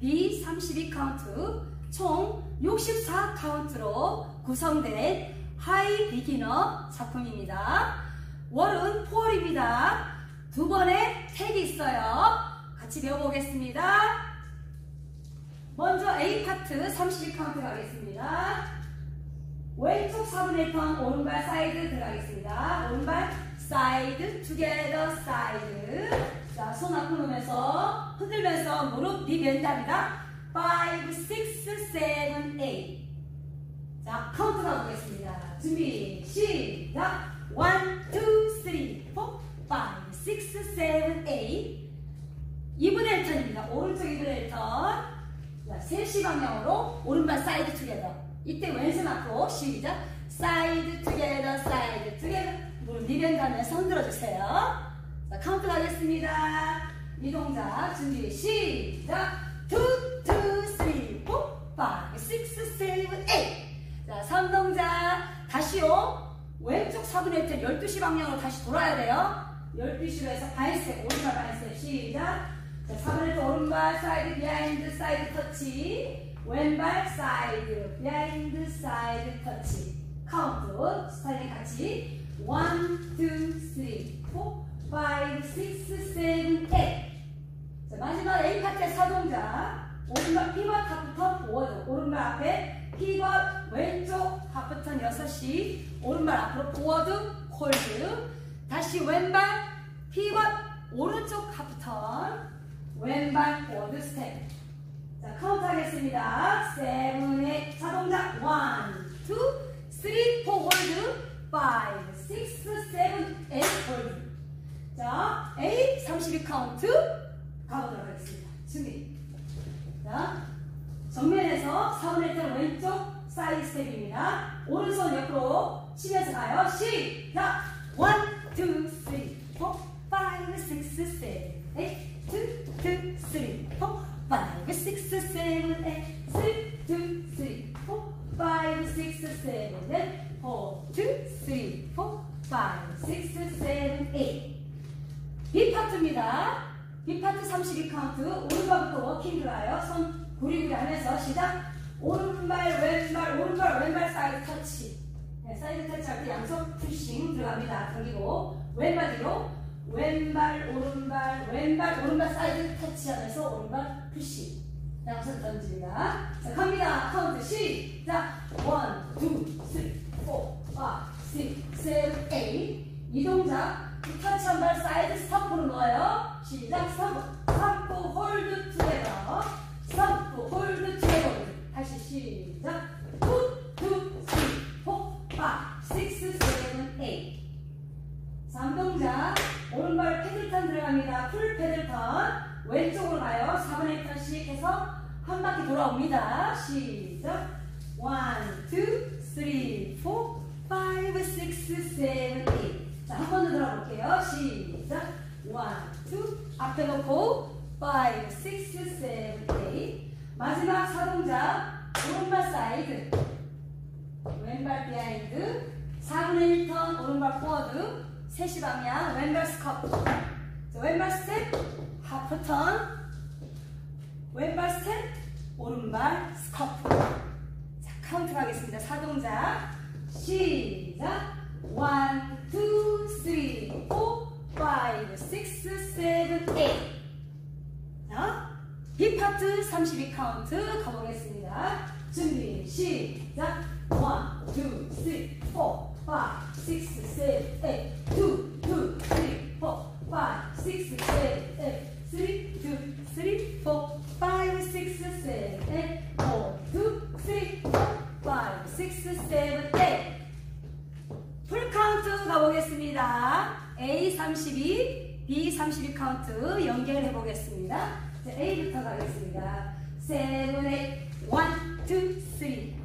B 32 카운트, 총 64 카운트로 구성된 high beginner 작품입니다. wall은 4 wall입니다. 두 번의 tag이 있어요. 같이 배워보겠습니다. 먼저 A 파트 32 카운트 가겠습니다. 왼쪽 4분의 1턴 오른발 사이드 들어가겠습니다. 오른발 사이드 together 사이드 자, 손 앞으로 놓으면서 흔들면서 무릎 bend합니다. 5, 6, 7, 8 자, 카운트 가보겠습니다. 준비, 시작! 1, 2, 3, 4, 5, 6, 7, 8 2분의 1턴입니다. 오른쪽 2분의 1턴 자, 3시 방향으로 오른발 사이드 together 이때 왼손 앞으로 시작 사이드 together 사이드 together 무릎 bend하면서 흔들어주세요. 자, 카운트 가겠습니다. 이 동작 준비 시작 2, 2, 3, 4, 5, 6, 7, 8 자, 3동작 다시요. 왼쪽 4분의 1턴 12시 방향으로 다시 돌아야 돼요. 12시로 해서 vine 스텝, 오른발 vine 스텝 시작 자, 4분의 1턴 오른발 사이드 behind 사이드 터치 왼발 사이드 behind 사이드 터치 카운트 스타일링 같이 1, 2, 3, 4, 5, 6, 7, 8. 자, 마지막 A 파트의 사동작. 오른발 피벗 half 턴 forward. 오른발 앞에 피벗 왼쪽 half 턴 6시. 오른발 앞으로 forward hold. 다시 왼발 피벗 오른쪽 half 턴. 왼발 forward 스텝. 자, 카운트 하겠습니다. 7, 8, 가요. 시작! 1, 2, 3, 4, 5, 6, 7, 8 1, 2, 2, 3, 4, 5, 6, 7, 8 3, 2, 3, 4, 5, 6, 7, 8 4, 2, 3, 4, 5, 6, 7, 8 B 파트입니다. B 파트 32 카운트 오른발부터 워킹 들어가요. 손 구리구리 하면서 시작. 오른발 왼발 오른발 왼발 사이드 터치. 네, 사이드 터치 할 때 양손 pushing 들어갑니다. 당기고 왼발 뒤로 왼발 오른발 왼발 오른발 사이드 터치하면서 오른발 pushing. 양손 던집니다. 자 갑니다. 카운트 시작. 1, 2, 3, 4, 5, 6, 7, 8. 이 동작 터치 한 발 사이드 stomp로 넣어요. 시작. stomp. stomp hold together. stomp hold together. 다시 시작. 2, 2, 3, 4, 5, 6, 7, 8. 3동작. 오른발 paddle 턴 들어갑니다. full paddle 턴. 왼쪽으로 가요. 4분의 1턴씩 해서 한 바퀴 돌아옵니다. 시작. 1, 2, 3, 4, 5, 6, 7, 8. 자, 한 번더 들어볼게요. 시작. 1, 2, 앞에 놓고 5, 6, 7, 8. 마지막 사동작, 오른발 사이드. 왼발 behind. 4분의 1턴 오른발 forward. 3시 방향 왼발 scuff. 자, 왼발 스텝, half 턴. 왼발 스텝, 오른발 scuff. 자, 카운트 가겠습니다. 사동작. 시작. 1, 2, 3, 4, 5, 6, 7, 8. 자, B 파트 32 카운트 가보겠습니다. 준비, 시작. 1, 2, 3, 4, 5, 6, 7, 8. 2, 2, 3, 4, 5, 6, 7, 8. 3, 2, 3, 4, 5, 6, 7, 8. 4, 2, 3, 4, 5, 6, 7, 8. 풀 카운트 가보겠습니다. A 32, B 32 카운트 연결해 보겠습니다. 자, A부터 가겠습니다. 7, 8, 1, 2, 3,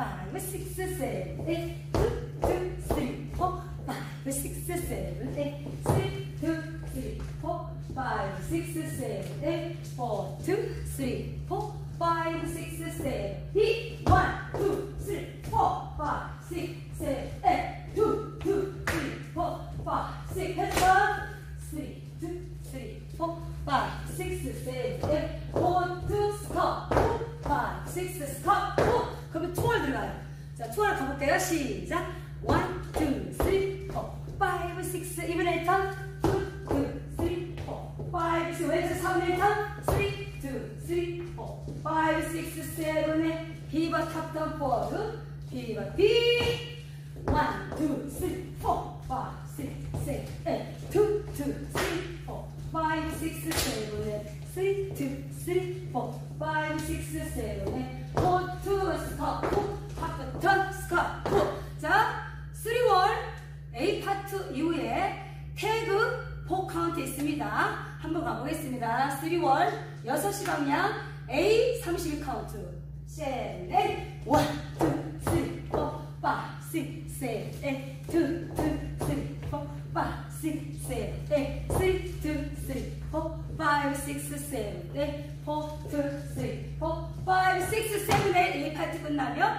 five, six, seven, eight, two, two, three, four, five, six, seven, eight, six, two, three, four, five, six, seven, eight, four, two, three, four, five, six, seven, eight, one, two, three, four, five, six. 자, 투월 가볼게요. 시작. 1, 2, 3, 4, 5, 6, 이번에 턴. 2, 2, 3, 4, 5, 6, 왼쪽 3, 1 턴. 3, 2, 3, 4, 5, 6, 7, 8. 피버 탑던 포워드. 피버 B. 1, 2, 3, 4, 5, 6, 7, 8. 2, 2, 3, 4, 5, 6, 7, 8. 3, 2, 3, 4, 5, 6, 7, 8. 4, 2, 스톱, 4, 하프, 턴, 스톱, 4. 자, 3월 A 파트 이후에 태그 4 카운트 있습니다. 한번 가보겠습니다. 3월 6시 방향 A 32 카운트. 7, 8, 1, 2, 3, 4, 5, 6, 7, 8, 2, 2, 3, 4, 5, 6, 7, 8, 3, 2, 3, 4, 5, 6, 7, 8, 4, 2, 3, 4, 5, 6, 7, 8. 이 파트 끝나면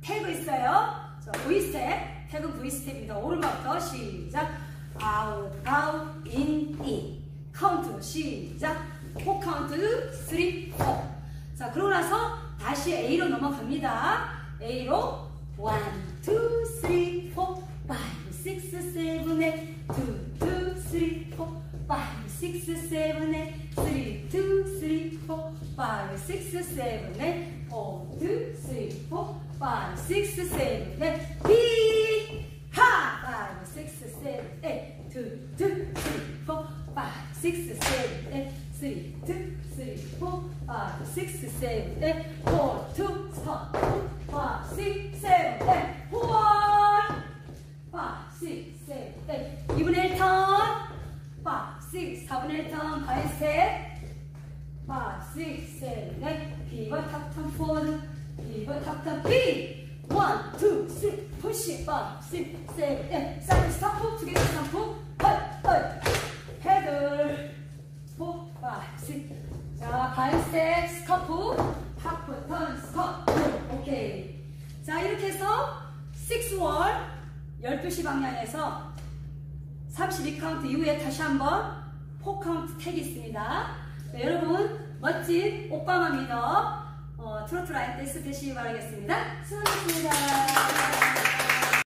태그 있어요. 자, V step, 태그 V step입니다. 오른발부터 시작. 4 카운트, 3, 4. 자, 그러고 나서 다시 A로 넘어갑니다. A로 1, 2, 3, 4, 5, 6, 7, 8, 2, 2, 3, 4, 5, 6, 7, 8, 3, 2, 3, 4, 5, 6, 7, 8, 4, 2, 3, 4, 5, 6, 7, 8, 6, 7, 8. 2분의 1 턴. 5, 6, 4분의 1 턴. 바이스텝. 5, 6, 7, 8. 피벗 탑턴 포워드. 피벗 탑턴 B. 1, 2, 3, 푸시. 5, 6, 7, 8. 사이드 스탑. 두개 스탑. 8, 8. 헤들. 4, 5, 6. 자, 바이스텝 스커프. 하프 턴 스커프. 오케이. 자, 이렇게 해서 6 wall 12시 방향에서 32카운트 이후에 다시 한번 4카운트 tag이 있습니다. 네, 여러분 멋진 오빠만 믿어 어, 트로트 라인 댄스 되시기 바라겠습니다. 수고하셨습니다.